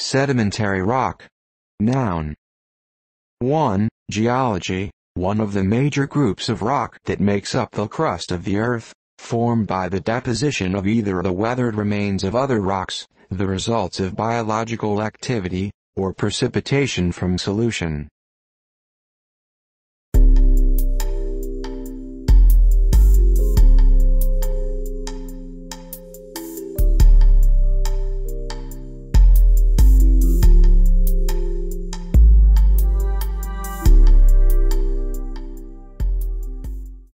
Sedimentary rock. Noun. 1. Geology, one of the major groups of rock that makes up the crust of the earth, formed by the deposition of either the weathered remains of other rocks, the results of biological activity, or precipitation from solution.